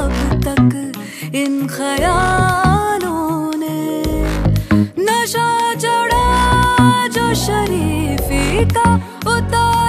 अब तक इन ख्यालों ने नशा चढ़ा जो शरीफी का उतार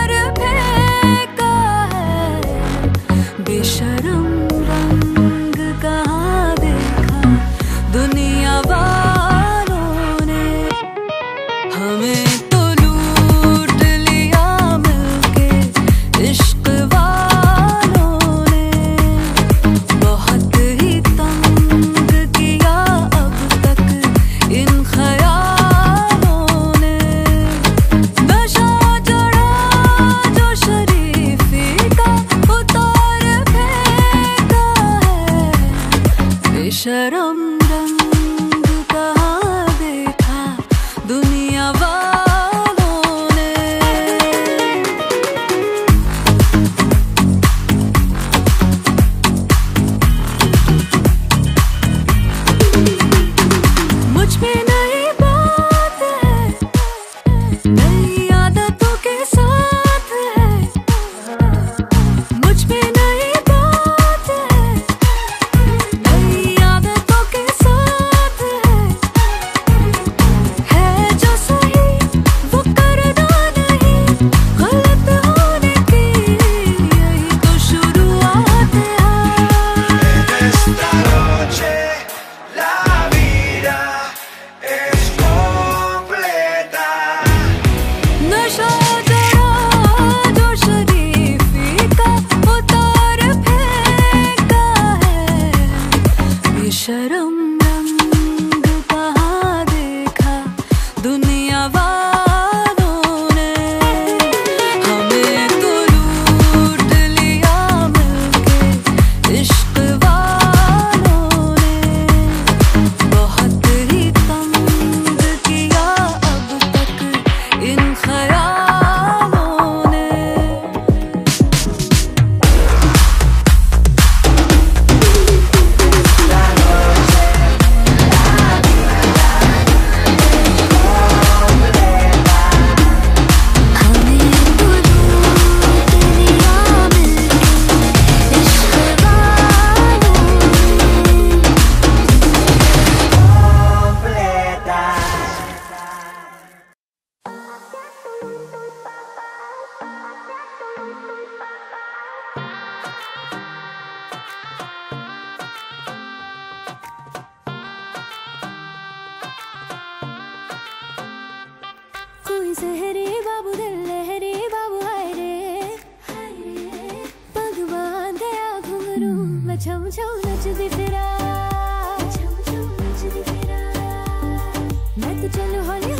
चल होले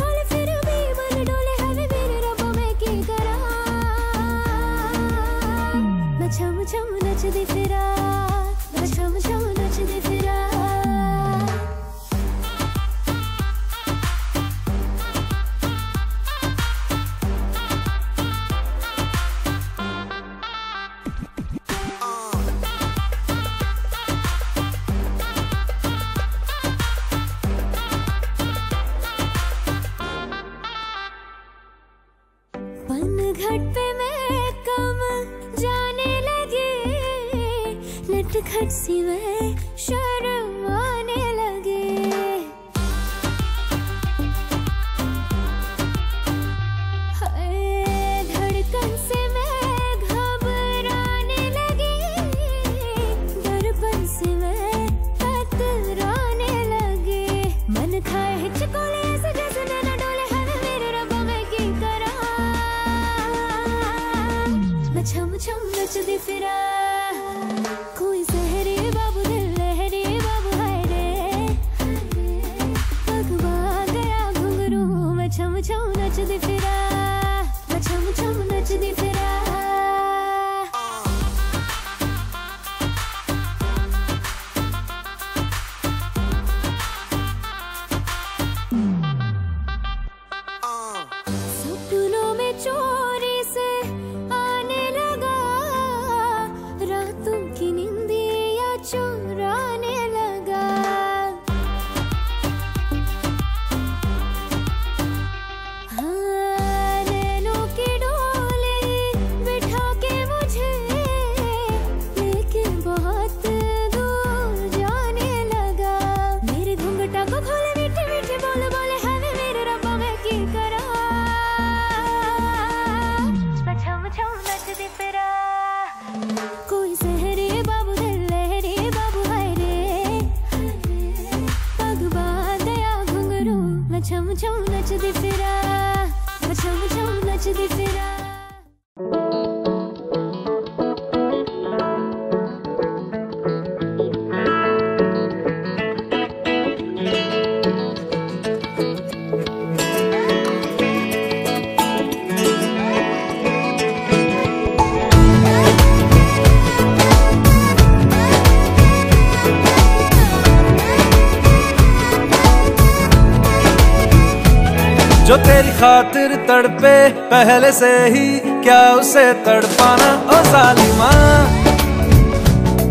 जो तेरी खातिर तड़पे, पहले से ही क्या उसे तड़पाना? ओ जालिमा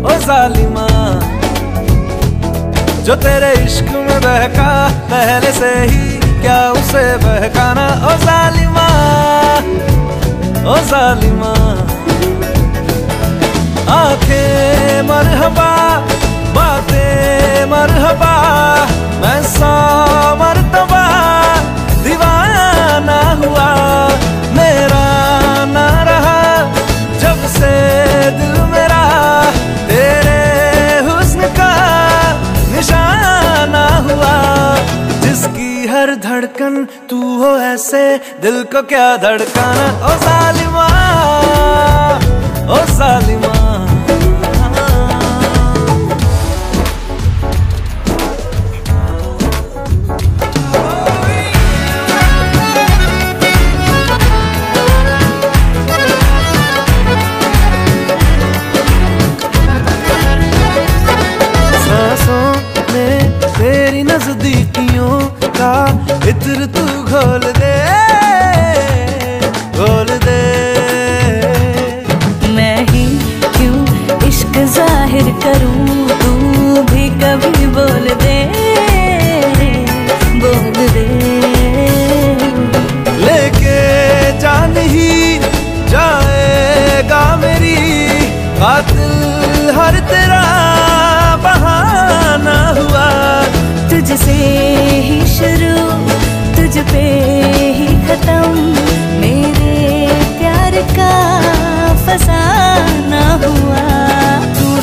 ओ जालिमा। जो तेरे इश्क में बहका, पहले से ही क्या उसे बहकाना? ओ जालिमा ओ जालिमा। आँखें मरहबा, बातें मरहबा, मैं सौ मरतबा। दीवाना हुआ, मेरा ना रहा। जब से दिल मेरा तेरे हुस्न का निशाना हुआ, जिसकी हर धड़कन तू हो ऐसे दिल को क्या धड़काना? ओ जालिमा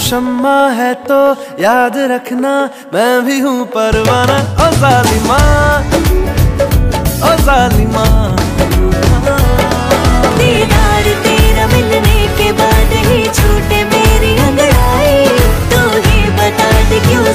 तू शम्मा है तो याद रखना, मैं भी हूँ परवाना। ओ जालिमा ओ जालिमा। दीदार तेरा मिलने के बाद ही छूटे मेरी अंगड़ाई तू ही बता दे क्यों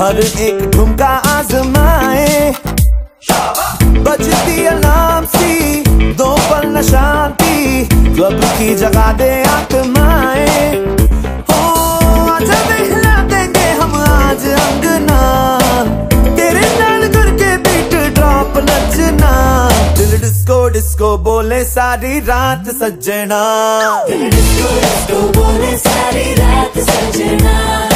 हर एक ठुमका आजमाए। बजती अलार्म सी, दो पल शांति क्लब की जगह दे आत्माए। हो आजा दिखला देंगे हम आज अंगना। तेरे नाल करके बीट ड्रॉप नचना। दिल डिस्को डिस्को बोले सारी रात सज्जना। आजा हिला देंगे हम आज अंगना आजा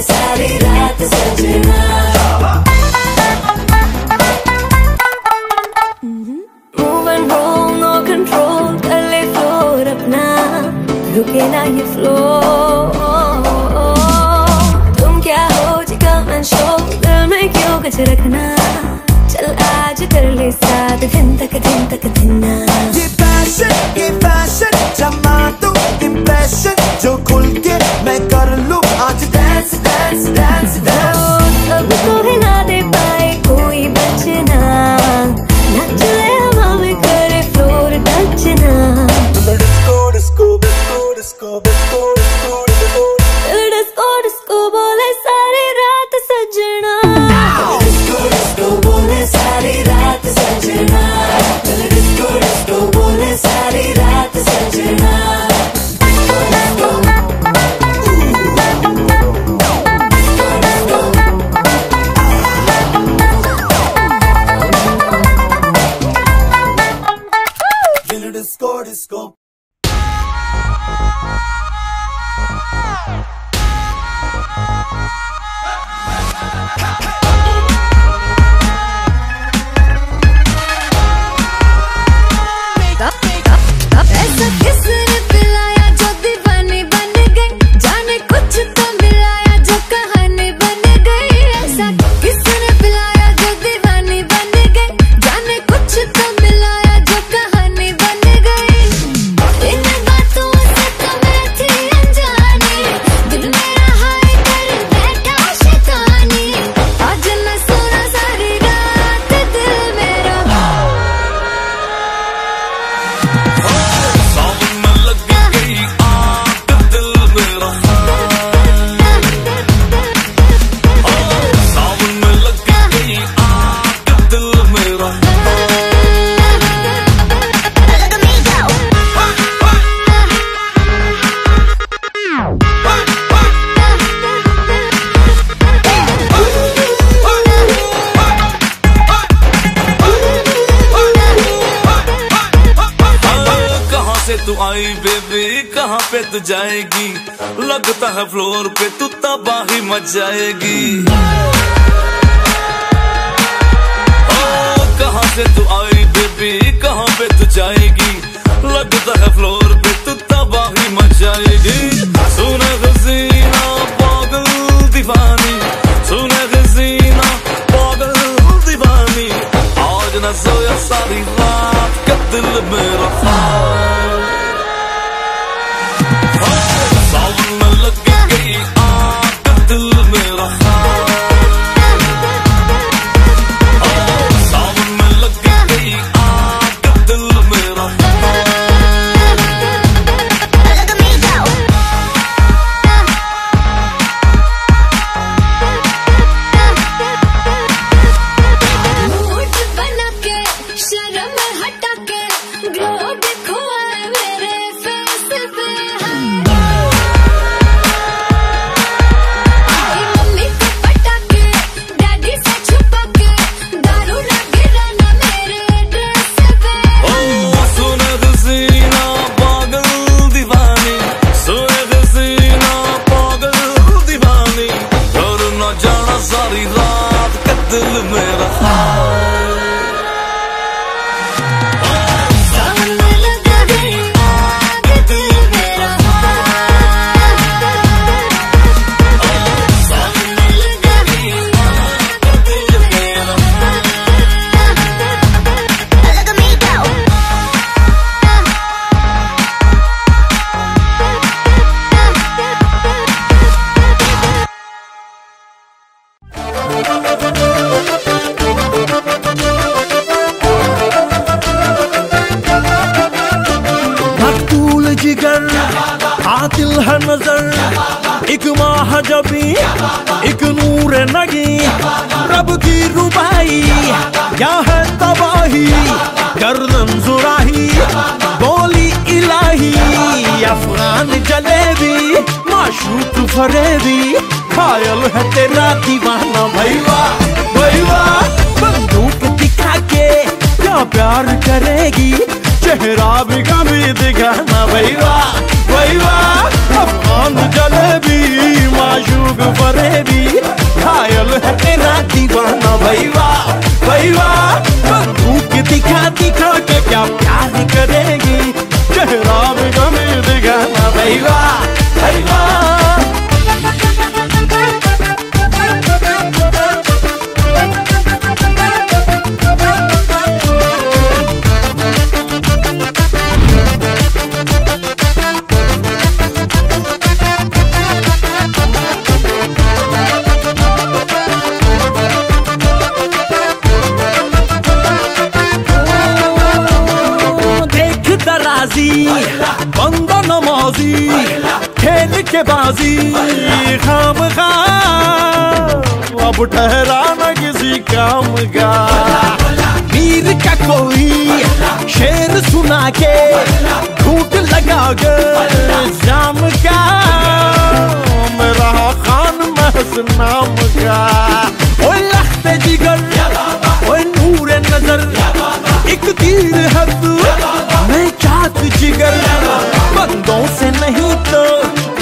सारी रात सजना। रुके ना ये फ्लोर तुम क्या हो जी शो दिल में क्यों कुछ रखना? चल आज कर ले साथ, दिन तक दिन तक, दिन ये पैशन ये जाएगी। कहा से तू आई बेबी कहाँ पे तू जाएगी? लगता है फ्लोर पे तू तबाही मचाएगी। सुने हसीना पागल दीवानी। सुने हसीना पागल दीवानी। आज न सोया सारी रात का दिल में। जलेबी, माशूक फरेबी, पायल है तेरा दीवाना। भैया भैया, बंदूक दिखा के क्या प्यार करेगी? चेहरा भी कभी दिखाना। भैया भैया, अफगान जलेबी, माशूक फरेबी, पायल है तेरा दीवाना। भैया भैया, बंदूक दिखा दिखा के क्या प्यार करेगी? चेहरा भी कभी Gama Baiva, Baiva. धोखेबाजी खाम खा अब ठहरा न किसी काम का। वीर का कोई शेर सुना के झूठ लगा कर जाम का। मेरा खान महस नाम का। ओए लखते जिगर, ओए नूर नज़र, एक तीर है मैं चाहत जिगर। बंदों से नहीं तो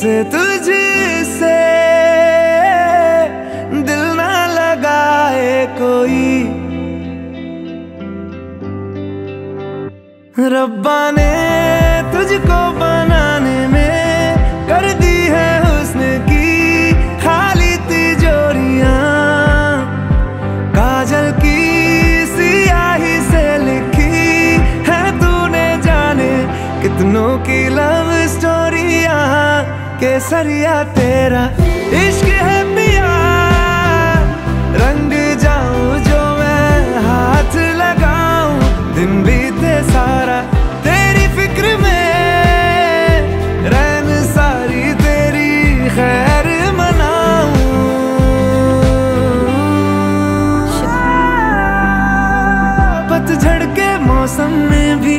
कैसे तुझसे दिल ना लगाए कोई। रब्बा ने केसरिया तेरा इश्क है पिया। रंग जाऊँ जो मैं हाथ लगाऊँ। दिन बीते सारा तेरी फ़िक्र में। रैन सारी तेरी खैर मनाऊं। पतझड़ के मौसम में भी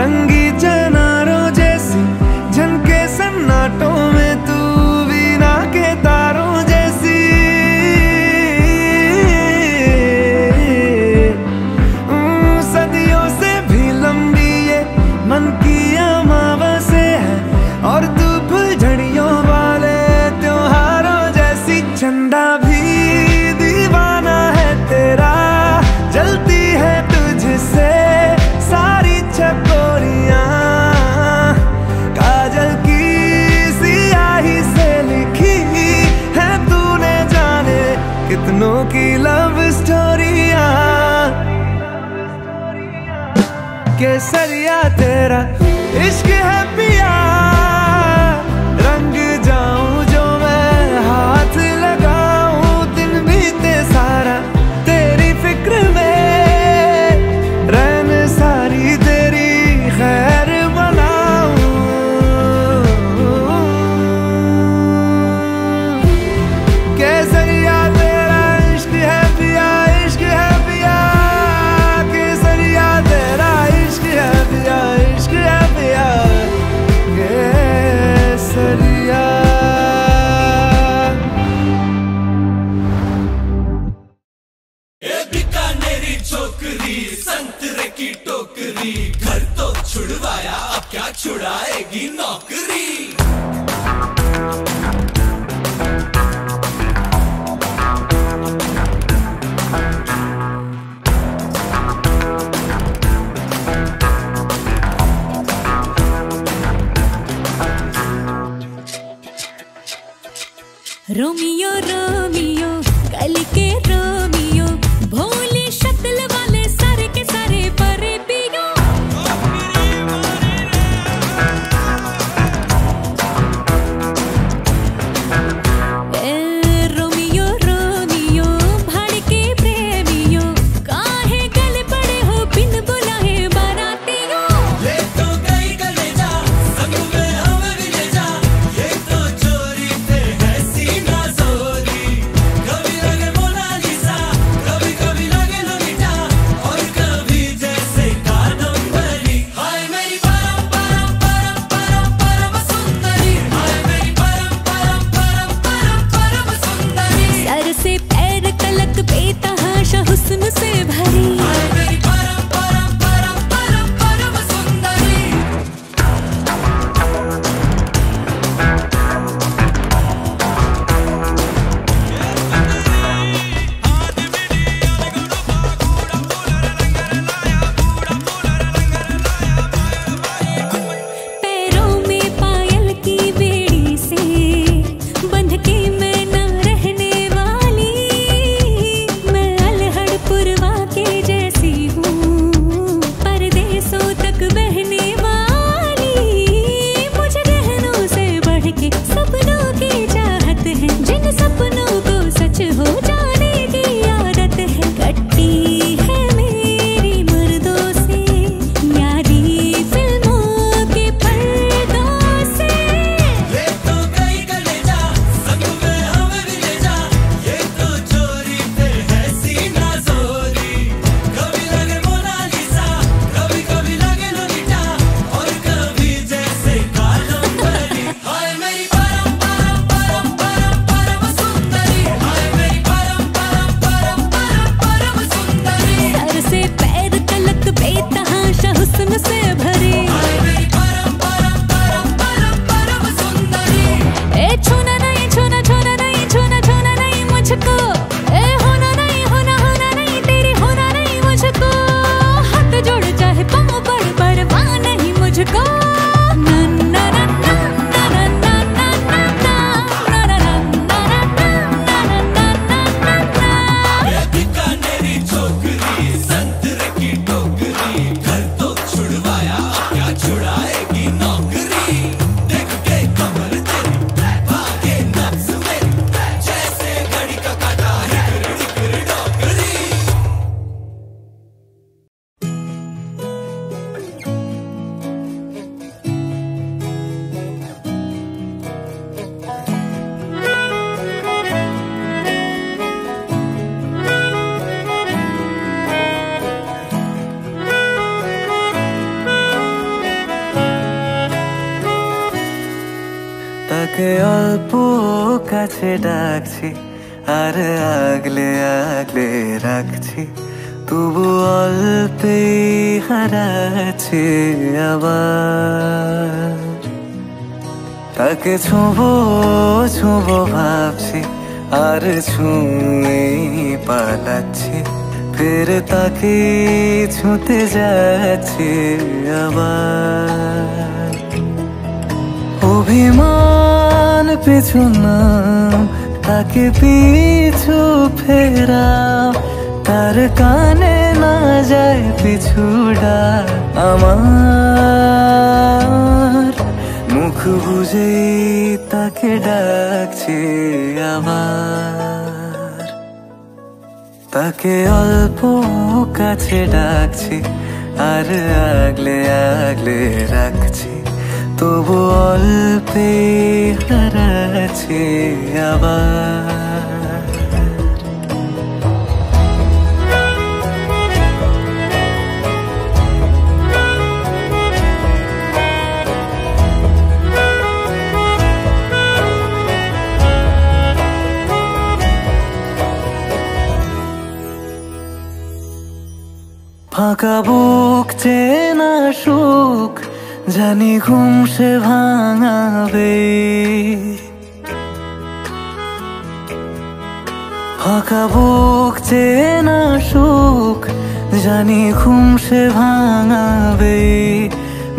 रंगी चनारों इश्क है छोकरी संतरे की टोकरी। घर तो छुड़वाया, अब क्या छुड़ाएगी नौकरी? रोमियो रोमियो कल के रोमियो আগলে আগলে রাখছি, তবু অল্পে হারাচ্ছে আবার। তাকে ছোঁবো ছোঁবো ভাবছি, আর ছুঁয়ে পালাচ্ছি, ফের তাকে ছুঁতে যাচ্ছে আবার। অভিমান পিছু নাম তাকে পিছু ফেরাও, তার কানে না যায় পিছুডা আমার। মুখ বুঝে তাকে ডাকছে আবার। তাকে অল্প কাছে ডাকছি, আর আগলে আগলে রাখছি। তবু অল্পে হারাচ্ছে আবার। ফাঁকা বুক চেনা সুখ জানি ঘুম সে ভাঙাবে। ফাঁকা বুক, চেনা সুখ, জানি ঘুম সে ভাঙাবে।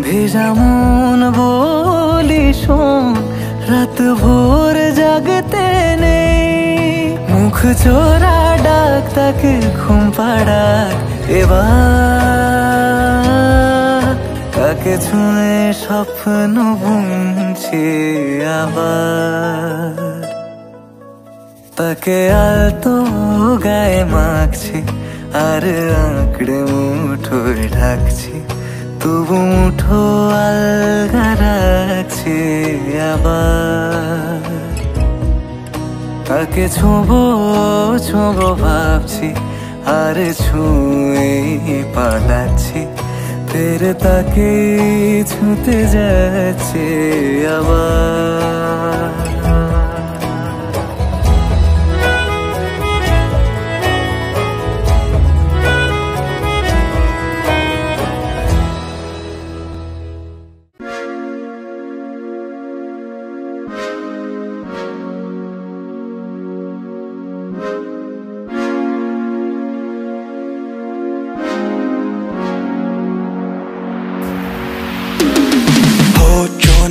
ভেজা মন বলি শোন, রাত ভোর জাগতে নেই। মুখ চোরা ডাক, তাকে ঘুম পাড়াক এবার। তাকে ছুঁয়ে স্বপ্ন বুনছি আবার? তাকে আলতো গায়ে মাখছি, আর আঁকড়ে মুঠোয় ঢাকছি। তবু মুঠো আলগা রাখছি আবার। তাকে ছোঁবো ছোঁবো ভাবছি, আর ছুঁয়ে পালাচ্ছি। তের তাকে ছুঁতে যাচ্ছে আবার।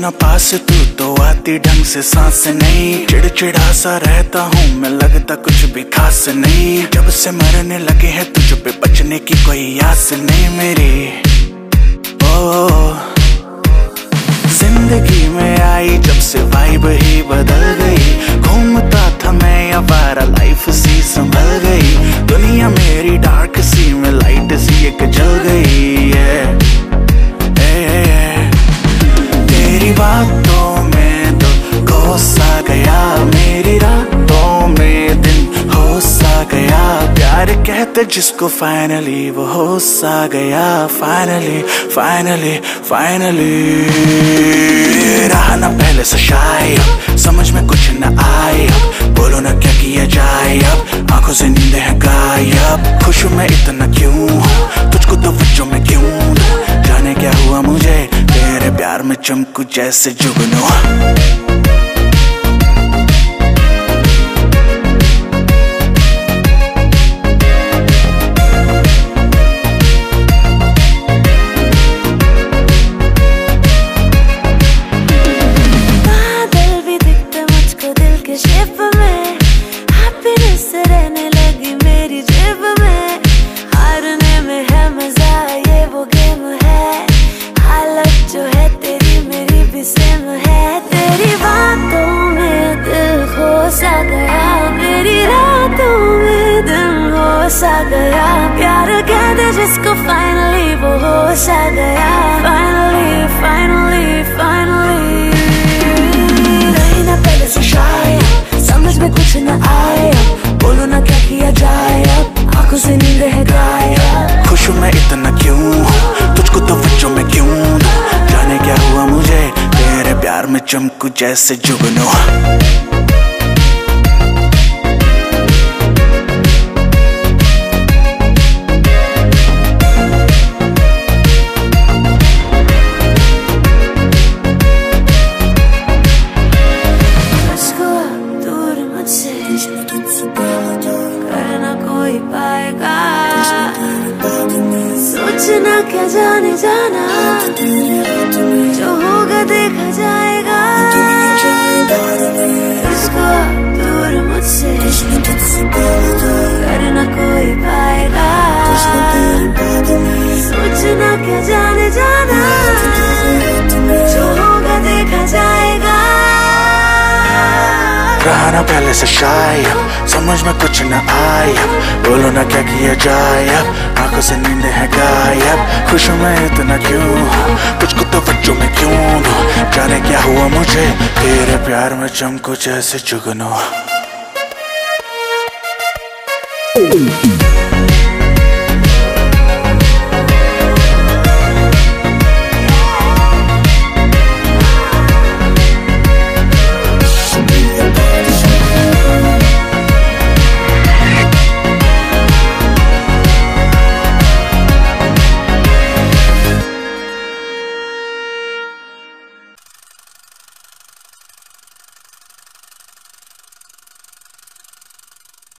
न पास तू तो आती ढंग से सांस नहीं। चिड़चिड़ा सा रहता हूँ मैं लगता कुछ भी खास नहीं। जब से मरने लगे हैं तुझ पे बचने की कोई आस नहीं मेरी। ओ ज़िंदगी में आई जब से वाइब ही बदल गई। घूमता था मैं अवारा लाइफ सी संभल गई। दुनिया मेरी डार्क सी में लाइट सी एक जल गई है ए, तेरी बातों में तो खो सा गया, मेरी रातों में दिन हो सा गया। प्यार कहते जिसको फाइनली वो हो सा गया। फाइनली फाइनली फाइनली रहा ना पहले से शायद, समझ में कुछ न आए चमकू जैसे जुगनू हूँ तुझको तो रहा ना पहले से शायद। समझ में कुछ न आया। बोलो ना क्या किया जाए। अब आँखों से नींद है गायब। खुश में इतना क्यों? कुछ कुत्तों तो बच्चों में क्यों दो जाने क्या हुआ मुझे? तेरे प्यार में चमको जैसे जुगनू।